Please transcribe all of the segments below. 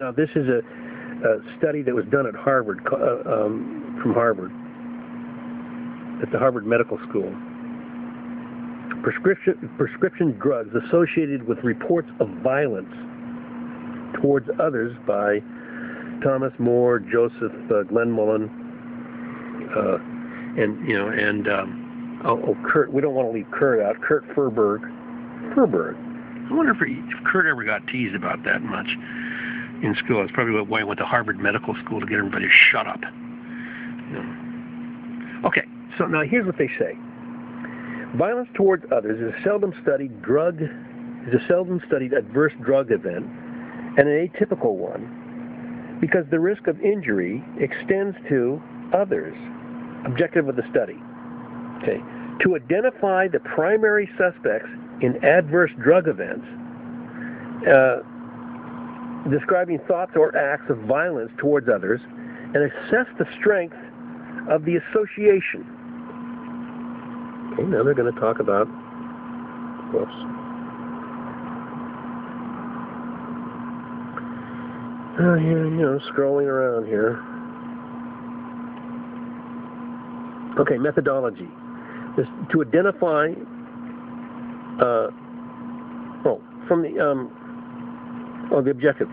Now, this is a, a study that was done at Harvard, uh, um, from Harvard, at the Harvard Medical School. Prescription, prescription drugs associated with reports of violence towards others by Thomas Moore, Joseph uh, Glenmullen, uh, and you know, and um, oh, oh, Curt. We don't want to leave Curt out. Curt Furberg. Furberg. I wonder if, he, if Curt ever got teased about that much in school. It's probably why I went to Harvard Medical School to get everybody to shut up. Okay, so now here's what they say. Violence towards others is a seldom studied drug is a seldom studied adverse drug event and an atypical one because the risk of injury extends to others. Objective of the study. Okay. To identify the primary suspects in adverse drug events, uh, describing thoughts or acts of violence towards others, and assess the strength of the association. Okay, now they're going to talk about, whoops. Oh, yeah, you know, scrolling around here. Okay, methodology. This, to identify, uh, oh, from the, um, oh, the objective.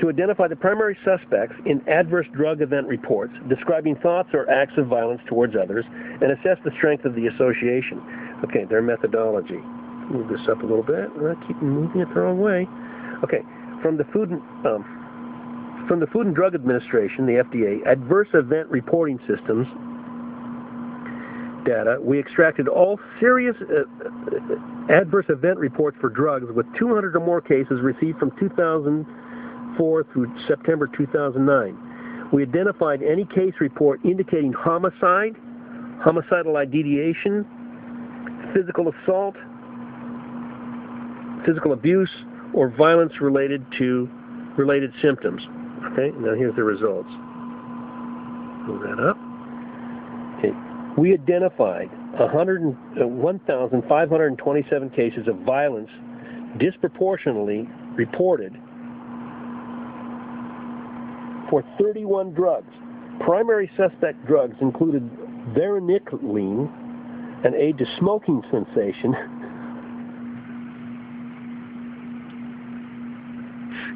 To identify the primary suspects in adverse drug event reports describing thoughts or acts of violence towards others and assess the strength of the association. Okay, their methodology. Move this up a little bit. I keep moving it the wrong way. Okay, from the Food and, um, from the Food and Drug Administration, the FDA, adverse event reporting systems data, we extracted all serious uh, uh, adverse event reports for drugs with 200 or more cases received from 2004 through September 2009. We identified any case report indicating homicide, homicidal ideation, physical assault, physical abuse, or violence related to related symptoms. Okay, now here's the results. Move that up. Okay, we identified uh, 1,527 cases of violence disproportionately reported for 31 drugs. Primary suspect drugs included varenicline, an aid to smoking cessation.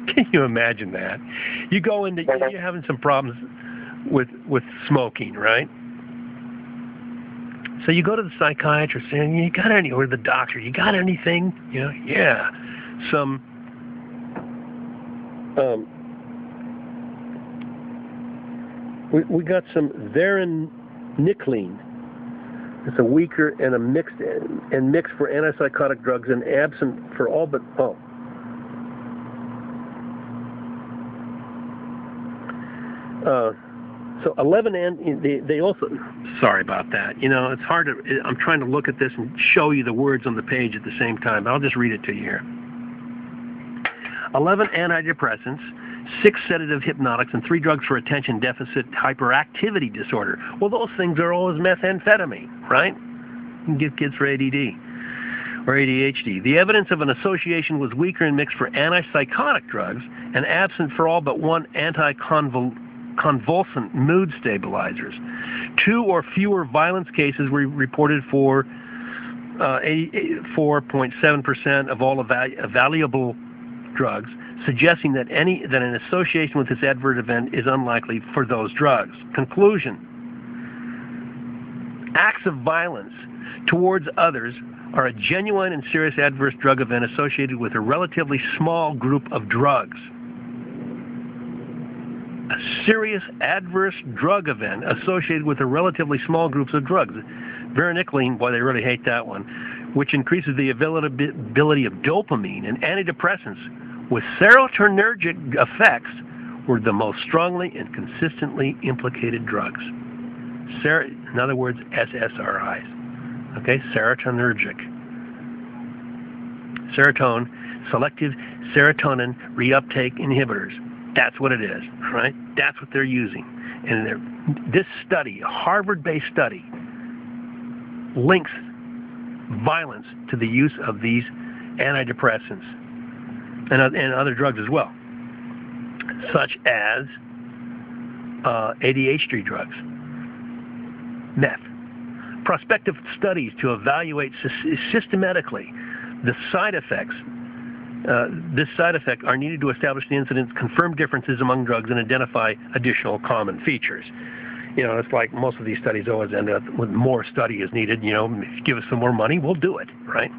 Can you imagine that? You go into you're having some problems with with smoking, right? So you go to the psychiatrist and you got any, or the doctor, you got anything? You know, yeah, some. Um, we we got some varenicline. It's a weaker and a mixed and mixed for antipsychotic drugs and absent for all but oh. Uh, so 11 and they, they also. Sorry about that. You know, it's hard to. I'm trying to look at this and show you the words on the page at the same time. I'll just read it to you here. 11 antidepressants, six sedative hypnotics, and three drugs for attention deficit hyperactivity disorder. Well, those things are always methamphetamine, right? You can give kids for ADD or ADHD. The evidence of an association was weaker and mixed for antipsychotic drugs and absent for all but one anticonvulsant convulsant mood stabilizers. Two or fewer violence cases were reported for uh, 84.7% of all evaluable drugs, suggesting that any that an association with this adverse event is unlikely for those drugs. Conclusion: Acts of violence towards others are a genuine and serious adverse drug event associated with a relatively small group of drugs a serious adverse drug event associated with a relatively small groups of drugs. Varenicline, boy, they really hate that one, which increases the availability of dopamine and antidepressants with serotonergic effects were the most strongly and consistently implicated drugs. Ser- in other words, SSRIs. Okay, serotonergic. Serotonin, selective serotonin reuptake inhibitors that's what it is, right? That's what they're using. And this study, a Harvard-based study, links violence to the use of these antidepressants and, and other drugs as well. such as uh, ADHD drugs, meth. Prospective studies to evaluate systematically the side effects. Uh, this side effect are needed to establish the incidence, confirm differences among drugs, and identify additional common features. You know, it's like most of these studies always end up with more study is needed. You know, if you give us some more money, we'll do it, right?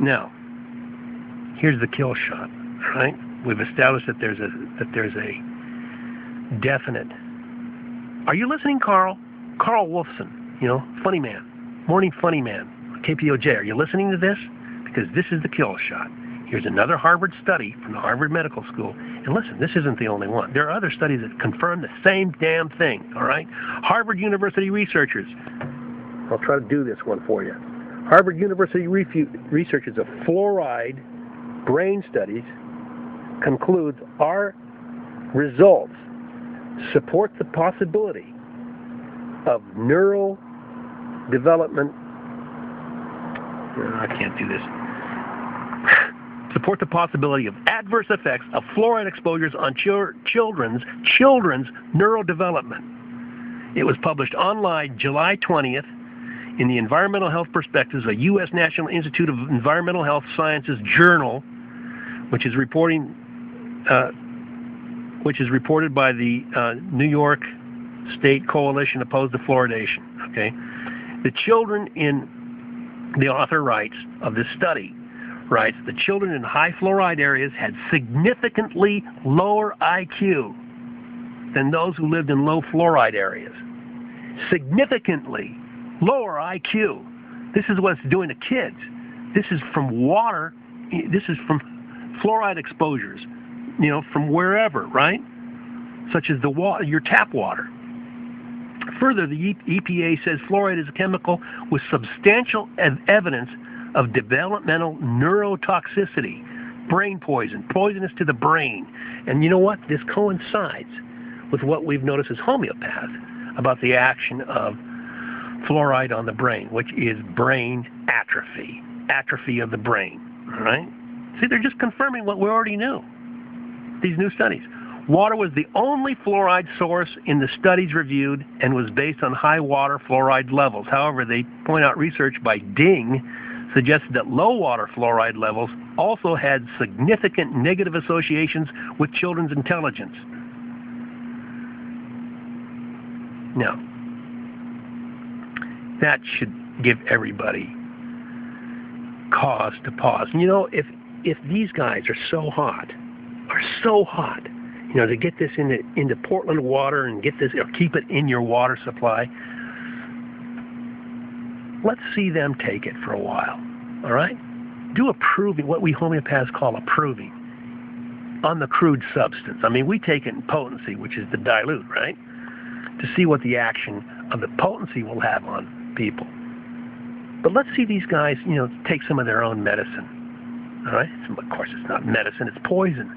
Now, here's the kill shot, right? We've established that there's a that there's a definite. Are you listening, Carl? Carl Wolfson, you know, funny man, morning funny man, KPOJ. Are you listening to this? Because this is the kill shot. Here's another Harvard study from the Harvard Medical School. And listen, this isn't the only one. There are other studies that confirm the same damn thing, all right? Harvard University researchers. I'll try to do this one for you. Harvard University researchers of fluoride brain studies concludes our results support the possibility of neural development. Uh, I can't do this. Support the possibility of adverse effects of fluoride exposures on children's children's neural development. It was published online July 20th in the Environmental Health Perspectives, a U.S. National Institute of Environmental Health Sciences journal, which is reporting, uh, which is reported by the uh, New York State Coalition Opposed to Fluoridation. Okay, the children in the author writes of this study writes the children in high fluoride areas had significantly lower IQ than those who lived in low fluoride areas. Significantly lower IQ. This is what it's doing to kids. This is from water. This is from fluoride exposures, you know, from wherever, right? Such as the water, your tap water. Further, the EPA says fluoride is a chemical with substantial evidence of developmental neurotoxicity, brain poison, poisonous to the brain. And you know what? This coincides with what we've noticed as homeopaths about the action of fluoride on the brain, which is brain atrophy, atrophy of the brain. All right? See, they're just confirming what we already knew. These new studies. Water was the only fluoride source in the studies reviewed and was based on high water fluoride levels. However, they point out research by Ding suggested that low water fluoride levels also had significant negative associations with children's intelligence. Now, that should give everybody cause to pause. You know, if if these guys are so hot, are so hot, you know, to get this into into Portland water and get this or keep it in your water supply, let's see them take it for a while. All right? Do a proving, what we homeopaths call a proving, on the crude substance. I mean, we take it in potency, which is the dilute, right? To see what the action of the potency will have on people. But let's see these guys, you know, take some of their own medicine. All right? Of course, it's not medicine, it's poison.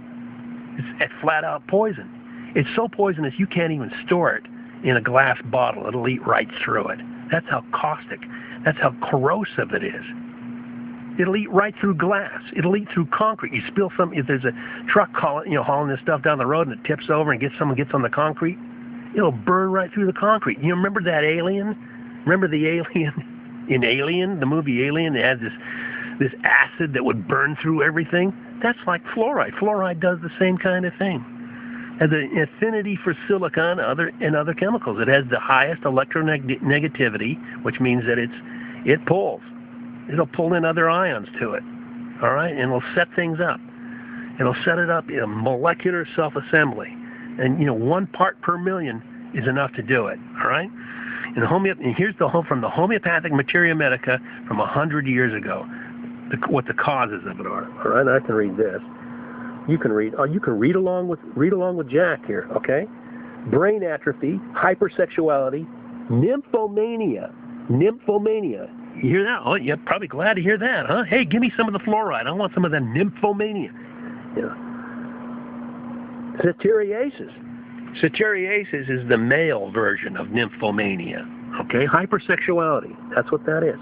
It's flat out poison. It's so poisonous you can't even store it in a glass bottle. It'll eat right through it. That's how caustic, that's how corrosive it is. It'll eat right through glass. It'll eat through concrete. You spill some, if there's a truck hauling, you know, hauling this stuff down the road and it tips over and gets someone gets on the concrete, it'll burn right through the concrete. You remember that alien Remember the alien in Alien, the movie Alien? It had this this acid that would burn through everything. That's like fluoride. Fluoride does the same kind of thing. Has an affinity for silicon other and other chemicals. It has the highest electronegativity, which means that it's it pulls. It'll pull in other ions to it. All right, and it'll set things up. It'll set it up in a molecular self-assembly, and you know one part per million is enough to do it. All right. And, homeop- and here's the from the homeopathic materia medica from a hundred years ago, the, what the causes of it are. All right, I can read this. You can read. Oh, you can read along with read along with Jack here. Okay, brain atrophy, hypersexuality, nymphomania, nymphomania. You hear that? Oh, you're probably glad to hear that, huh? Hey, give me some of the fluoride. I want some of that nymphomania. Yeah. Satyriasis. Satyriasis is the male version of nymphomania. Okay, hypersexuality. That's what that is.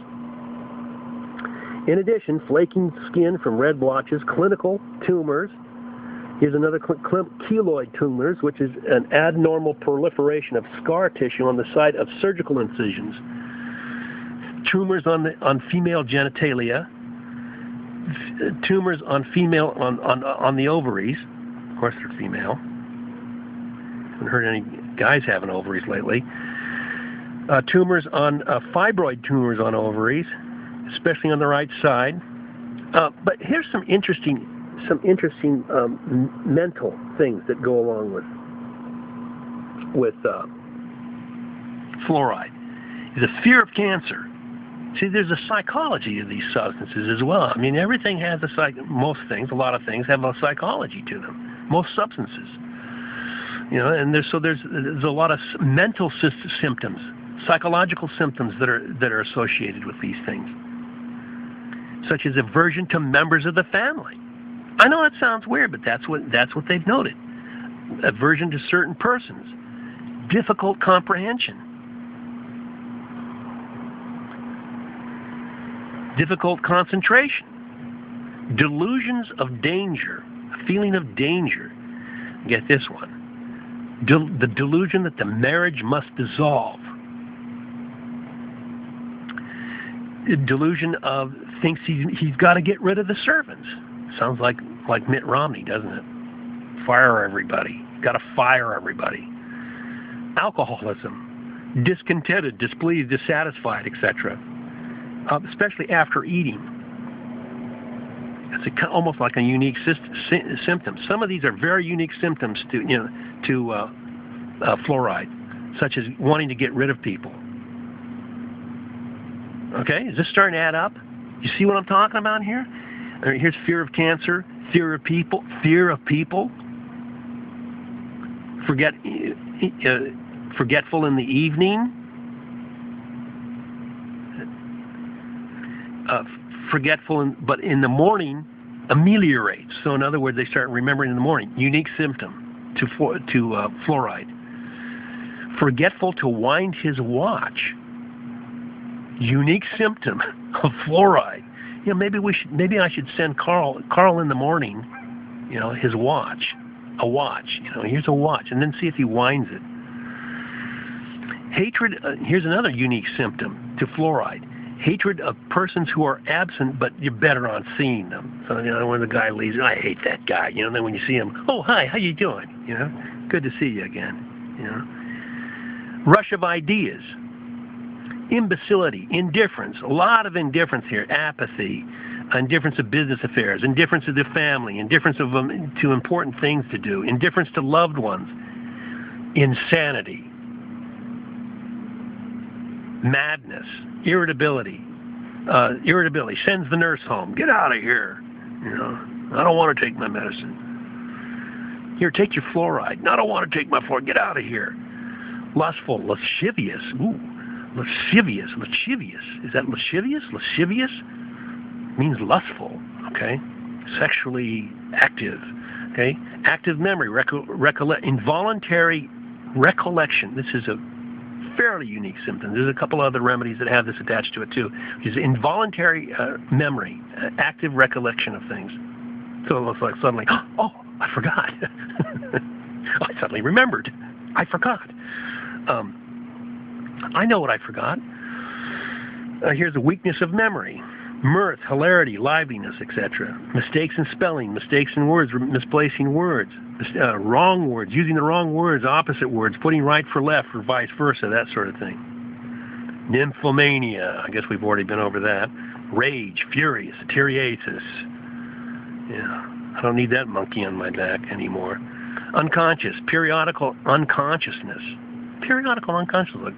In addition, flaking skin from red blotches, clinical tumors, Here's another keloid tumors, which is an abnormal proliferation of scar tissue on the site of surgical incisions. Tumors on the on female genitalia. Tumors on female on on on the ovaries. Of course, they're female. Haven't heard any guys having ovaries lately. Uh, tumors on uh, fibroid tumors on ovaries, especially on the right side. Uh, but here's some interesting some interesting um, mental things that go along with with uh, fluoride. A fear of cancer. See, there's a psychology of these substances as well. I mean, everything has a psych. Most things, a lot of things, have a psychology to them. Most substances, you know, and there's so there's there's a lot of mental symptoms, psychological symptoms that are that are associated with these things, such as aversion to members of the family I know that sounds weird, but that's what that's what they've noted. Aversion to certain persons, difficult comprehension, difficult concentration, delusions of danger, a feeling of danger. Get this one. Del the delusion that the marriage must dissolve. delusion of thinks he's, he's got to get rid of the servants. Sounds like like Mitt Romney, doesn't it? Fire everybody. Got to fire everybody. Alcoholism, discontented, displeased, dissatisfied, etc. Uh, especially after eating. It's a, almost like a unique sy- symptom. Some of these are very unique symptoms to you know to uh, uh, fluoride, such as wanting to get rid of people. Okay, is this starting to add up? You see what I'm talking about here? Here's fear of cancer, fear of people, fear of people. Forget, uh, forgetful in the evening. Uh, forgetful, but in the morning ameliorates. So in other words, they start remembering in the morning. Unique symptom to to uh, fluoride. Forgetful to wind his watch. Unique symptom of fluoride you know, maybe we should, maybe I should send Carl, Carl in the morning, you know, his watch, a watch. You know, here's a watch, and then see if he winds it. Hatred. Uh, here's another unique symptom to fluoride. Hatred of persons who are absent, but you're better on seeing them. So you know, when the guy leaves, I hate that guy. You know, then when you see him, oh hi, how you doing? You know, good to see you again. You know, rush of ideas imbecility, indifference, a lot of indifference here, apathy, indifference of business affairs, indifference to the family, indifference of, um, to important things to do, indifference to loved ones, insanity, madness, irritability, uh, irritability, sends the nurse home, get out of here, you know, I don't want to take my medicine. Here, take your fluoride. No, I don't want to take my fluoride. Get out of here. Lustful, lascivious. Ooh lascivious. Lascivious. Is that lascivious? Lascivious means lustful. Okay, sexually active. Okay, active memory, reco- recollect, involuntary recollection. This is a fairly unique symptom. There's a couple other remedies that have this attached to it too. Which is involuntary uh, memory, uh, active recollection of things. So it looks like suddenly, oh, I forgot. I suddenly remembered. I forgot. Um, I know what I forgot. Uh, here's a weakness of memory mirth, hilarity, liveliness, etc. Mistakes in spelling, mistakes in words, misplacing words, uh, wrong words, using the wrong words, opposite words, putting right for left or vice versa, that sort of thing. Nymphomania, I guess we've already been over that. Rage, fury, satyriasis. Yeah, I don't need that monkey on my back anymore. Unconscious, periodical unconsciousness periodical unconscious like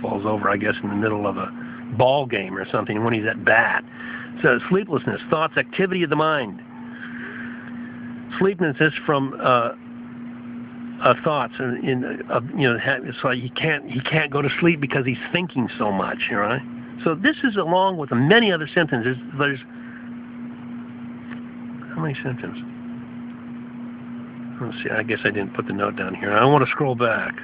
falls over, I guess, in the middle of a ball game or something when he's at bat. So sleeplessness, thoughts, activity of the mind. Sleeplessness is from uh, uh, thoughts, and in, uh, you know, it's like he can't he can't go to sleep because he's thinking so much, you know. So this is along with many other symptoms. There's, there's how many symptoms? Let's see, I guess I didn't put the note down here. I want to scroll back.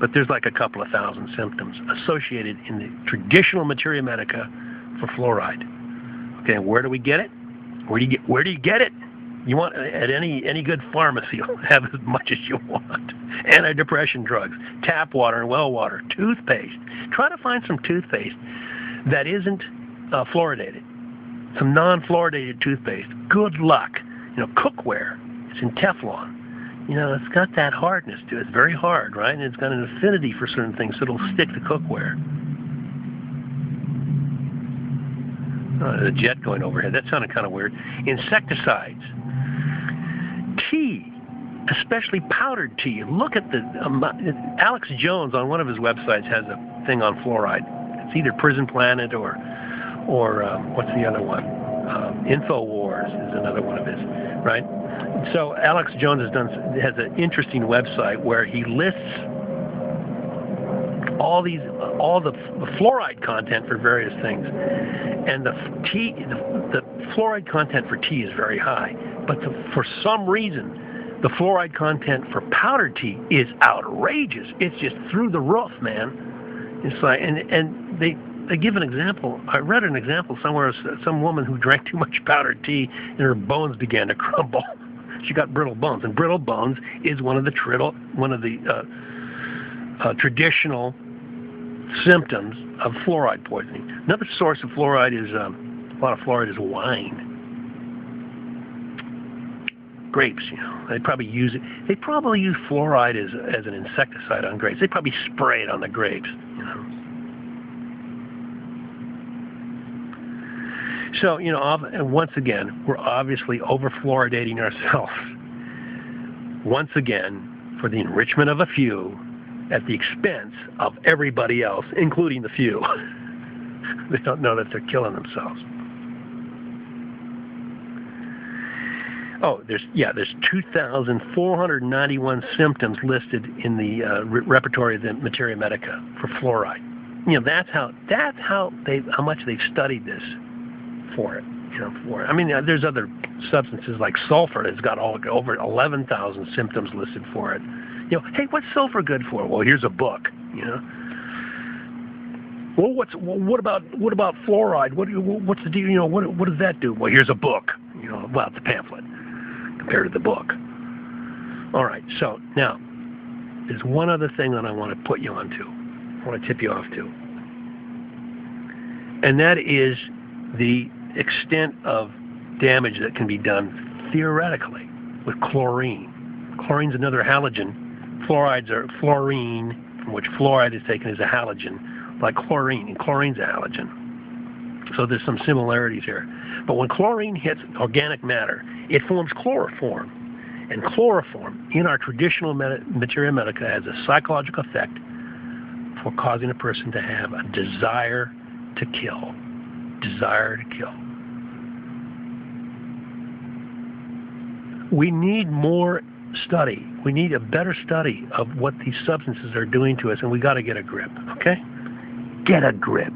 But there's like a couple of thousand symptoms associated in the traditional materia medica for fluoride. Okay, where do we get it? Where do you get where do you get it? You want at any any good pharmacy, you'll have as much as you want. Antidepressant drugs, tap water and well water, toothpaste. Try to find some toothpaste that isn't uh, fluoridated. Some non-fluoridated toothpaste. Good luck. You know, cookware. It's in Teflon. You know, it's got that hardness to it. It's very hard, right? And it's got an affinity for certain things, so it'll stick to cookware. There's a jet going overhead. That sounded kind of weird. Insecticides. Tea, especially powdered tea. Look at the um, Alex Jones on one of his websites has a thing on fluoride. It's either Prison Planet or or um, what's the other one? Um, Infowars is another one of his, right? So Alex Jones has done has an interesting website where he lists all these all the, fluoride content for various things, and the tea the, the fluoride content for tea is very high, but the, for some reason the fluoride content for powdered tea is outrageous. It's just through the roof, man. It's like and and they they give an example. I read an example somewhere. Of some woman who drank too much powdered tea and her bones began to crumble. She got brittle bones, and brittle bones is one of the triddle, one of the uh, uh, traditional symptoms of fluoride poisoning. Another source of fluoride is um, a lot of fluoride is wine. Grapes, you know, they probably use it. They probably use fluoride as as an insecticide on grapes. They probably spray it on the grapes, you know. So, you know, once again, we're obviously over fluoridating ourselves. Once again, for the enrichment of a few at the expense of everybody else, including the few. they don't know that they're killing themselves. Oh, there's yeah, there's 2,491 symptoms listed in the uh, re- repertory of the Materia Medica for fluoride. You know, that's how that's how they how much they've studied this for it. You know, for it. I mean, uh, there's other substances like sulfur that's got all over 11,000 symptoms listed for it. You know, hey, what's sulfur good for? Well, here's a book. You know. Well, what's well, what about what about fluoride? What what's the deal? You know, what what does that do? Well, here's a book. You know, well, it's a pamphlet compared to the book. All right. So now, there's one other thing that I want to put you onto. I want to tip you off to, and that is the extent of damage that can be done theoretically with chlorine. Chlorine's another halogen fluorides are fluorine, from which fluoride is taken as a halogen, like chlorine, and chlorine's a halogen. So there's some similarities here. But when chlorine hits organic matter, it forms chloroform. And chloroform, in our traditional materia medica, has a psychological effect for causing a person to have a desire to kill. Desire to kill. We need more study. We need a better study of what these substances are doing to us, and we got to get a grip. Okay? Get a grip.